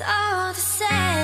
all the same.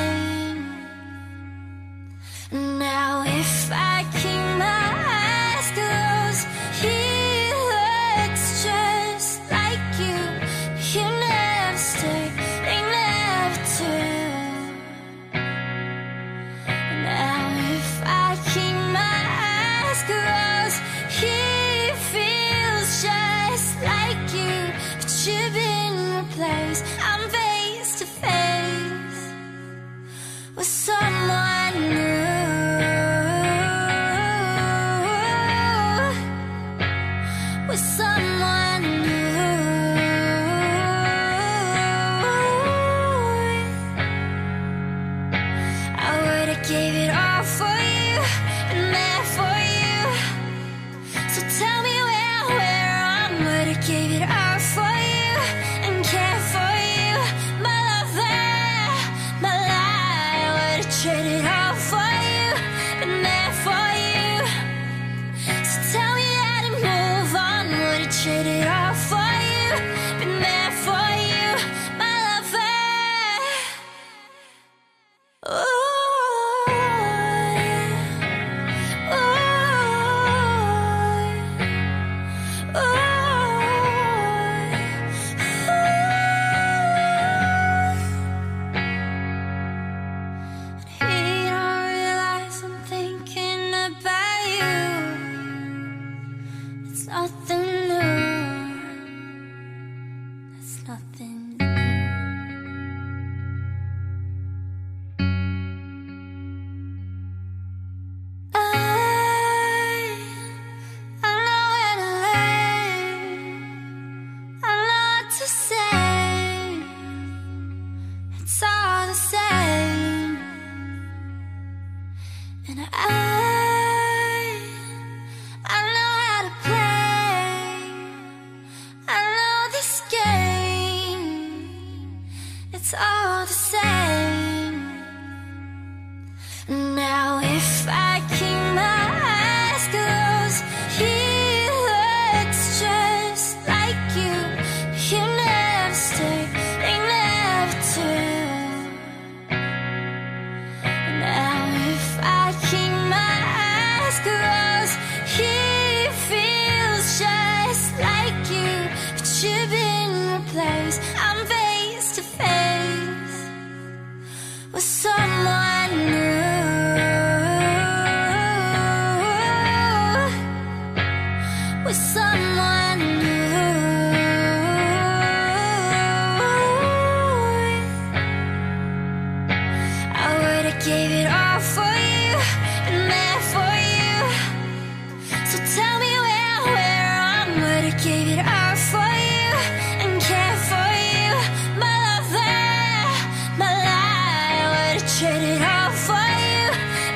It's all the same. Now, if gave it all for you, there for you. So tell me where I wrong. Would've gave it all for you and care for you, my lover, my life. Would've traded all for you,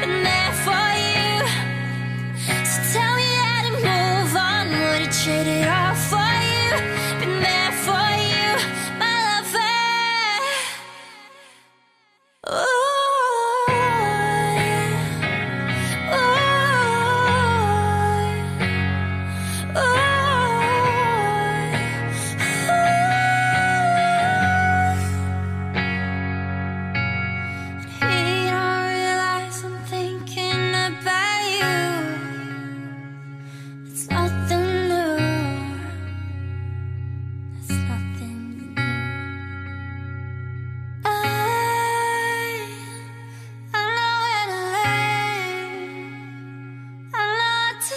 been there for you. So tell me how to move on. Would've traded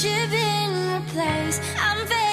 friendship in replace. I'm.